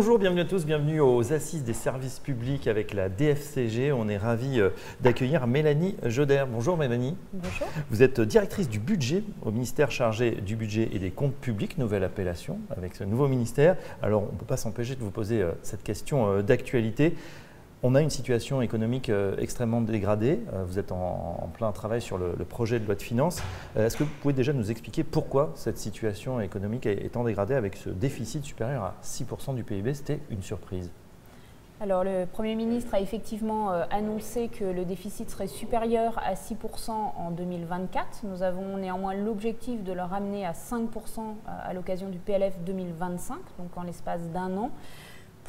Bonjour, bienvenue à tous, bienvenue aux Assises des services publics avec la DFCG. On est ravi euh, d'accueillir Mélanie Joder. Bonjour Mélanie. Bonjour. Vous êtes directrice du budget au ministère chargé du budget et des comptes publics, nouvelle appellation avec ce nouveau ministère. Alors on ne peut pas s'empêcher de vous poser euh, cette question euh, d'actualité. On a une situation économique euh, extrêmement dégradée. Euh, vous êtes en, plein travail sur le, projet de loi de finances. Euh, est-ce que vous pouvez déjà nous expliquer pourquoi cette situation économique est en dégradée avec ce déficit supérieur à 6% du PIB C'était une surprise. Alors le Premier ministre a effectivement annoncé que le déficit serait supérieur à 6% en 2024. Nous avons néanmoins l'objectif de le ramener à 5% à l'occasion du PLF 2025, donc en l'espace d'un an.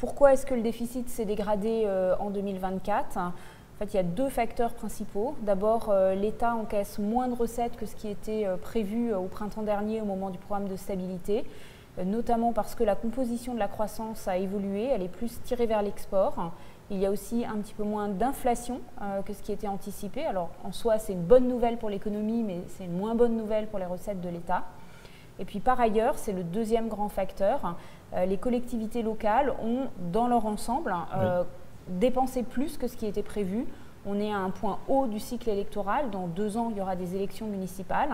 Pourquoi est-ce que le déficit s'est dégradé euh, en 2024 en fait, il y a deux facteurs principaux. D'abord, euh, l'État encaisse moins de recettes que ce qui était euh, prévu au printemps dernier au moment du programme de stabilité, notamment parce que la composition de la croissance a évolué, elle est plus tirée vers l'export. Il y a aussi un petit peu moins d'inflation que ce qui était anticipé. Alors en soi, c'est une bonne nouvelle pour l'économie, mais c'est une moins bonne nouvelle pour les recettes de l'État. Et puis par ailleurs, c'est le deuxième grand facteur, euh, les collectivités locales ont, dans leur ensemble, euh, dépensé plus que ce qui était prévu. On est à un point haut du cycle électoral. Dans deux ans, il y aura des élections municipales.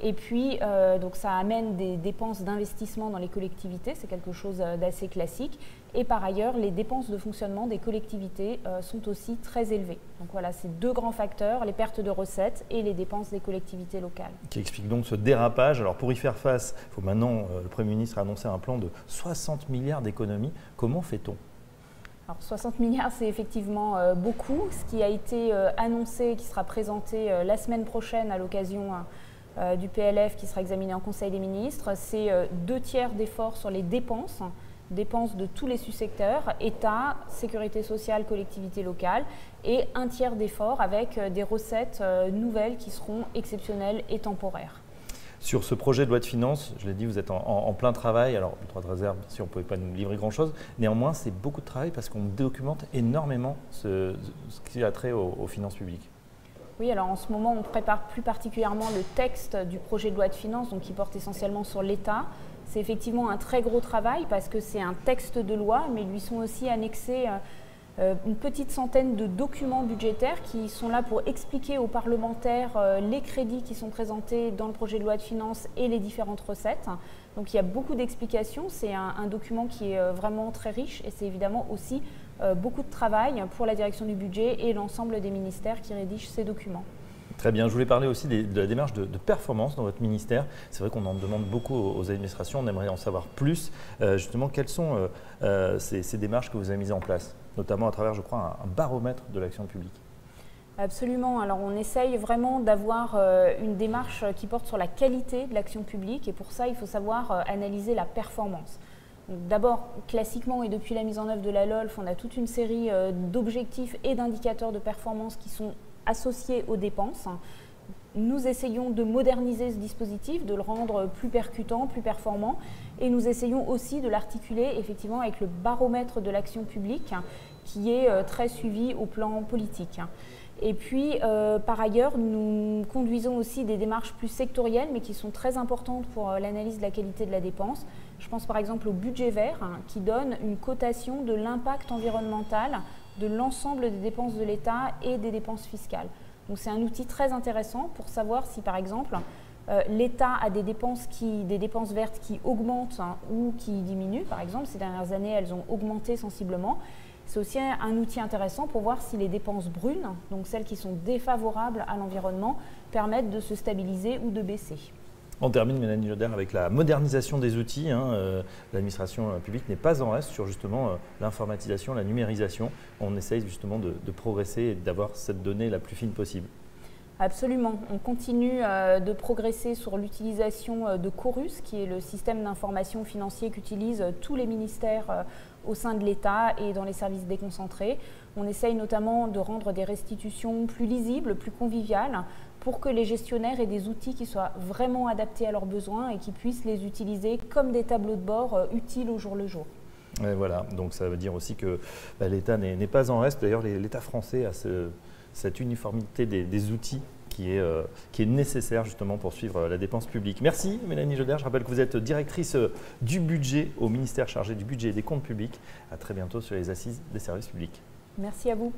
Et puis, euh, donc ça amène des dépenses d'investissement dans les collectivités. C'est quelque chose d'assez classique. Et par ailleurs, les dépenses de fonctionnement des collectivités sont aussi très élevées. Donc voilà, c'est deux grands facteurs, les pertes de recettes et les dépenses des collectivités locales. Qui explique donc ce dérapage. Alors pour y faire face, il faut maintenant, le Premier ministre a annoncé un plan de 60 milliards d'économies. Comment fait-on? Alors 60 milliards, c'est effectivement euh, beaucoup. Ce qui a été euh, annoncé, qui sera présenté euh, la semaine prochaine à l'occasion du PLF qui sera examiné en Conseil des ministres, c'est deux tiers d'efforts sur les dépenses, dépenses de tous les sous-secteurs, État, sécurité sociale, collectivité locale, et un tiers d'efforts avec des recettes nouvelles qui seront exceptionnelles et temporaires. Sur ce projet de loi de finances, je l'ai dit, vous êtes en, plein travail. Alors, le droit de réserve, si on ne pouvait pas nous livrer grand-chose. Néanmoins, c'est beaucoup de travail parce qu'on documente énormément ce, qui a trait aux, finances publiques. Oui, alors en ce moment, on prépare plus particulièrement le texte du projet de loi de finances, donc qui porte essentiellement sur l'État. C'est effectivement un très gros travail parce que c'est un texte de loi, mais lui sont aussi annexés euh, une petite centaine de documents budgétaires qui sont là pour expliquer aux parlementaires euh, les crédits qui sont présentés dans le projet de loi de finances et les différentes recettes. Donc il y a beaucoup d'explications, c'est un, document qui est euh, vraiment très riche et c'est évidemment aussi beaucoup de travail pour la direction du budget et l'ensemble des ministères qui rédigent ces documents. Très bien. Je voulais parler aussi de la démarche de, performance dans votre ministère. C'est vrai qu'on en demande beaucoup aux, administrations. On aimerait en savoir plus. Euh, justement, quelles sont euh, euh, ces, démarches que vous avez mises en place, notamment à travers, je crois, un, baromètre de l'action publique? Absolument. Alors on essaye vraiment d'avoir une démarche qui porte sur la qualité de l'action publique et pour ça il faut savoir analyser la performance. D'abord, classiquement et depuis la mise en œuvre de la LOLF, on a toute une série d'objectifs et d'indicateurs de performance qui sont associés aux dépenses. Nous essayons de moderniser ce dispositif, de le rendre plus percutant, plus performant, et nous essayons aussi de l'articuler effectivement avec le baromètre de l'action publique, qui est euh, très suivi au plan politique. Et puis, euh, par ailleurs, nous conduisons aussi des démarches plus sectorielles, mais qui sont très importantes pour euh, l'analyse de la qualité de la dépense. Je pense par exemple au budget vert, hein, qui donne une cotation de l'impact environnemental de l'ensemble des dépenses de l'État et des dépenses fiscales. Donc c'est un outil très intéressant pour savoir si par exemple euh, l'État a des dépenses, qui, des dépenses vertes qui augmentent hein, ou qui diminuent. Par exemple, ces dernières années, elles ont augmenté sensiblement. C'est aussi un outil intéressant pour voir si les dépenses brunes, donc celles qui sont défavorables à l'environnement, permettent de se stabiliser ou de baisser. On termine, Mélanie Joder, avec la modernisation des outils. Hein. Euh, l'administration euh, publique n'est pas en reste sur justement euh, l'informatisation, la numérisation. On essaye justement de, progresser et d'avoir cette donnée la plus fine possible. Absolument. On continue de progresser sur l'utilisation de Chorus, qui est le système d'information financier qu'utilisent tous les ministères au sein de l'État et dans les services déconcentrés. On essaye notamment de rendre des restitutions plus lisibles, plus conviviales, pour que les gestionnaires aient des outils qui soient vraiment adaptés à leurs besoins et qui puissent les utiliser comme des tableaux de bord euh, utiles au jour le jour. voilà, donc ça veut dire aussi que bah, l'État n'est pas en reste. D'ailleurs, l'État français a cette uniformité des, outils qui est, qui est nécessaire justement pour suivre la dépense publique. Merci Mélanie Joder. Je rappelle que vous êtes directrice du budget au ministère chargé du budget et des comptes publics. À très bientôt sur les assises des services publics. Merci à vous.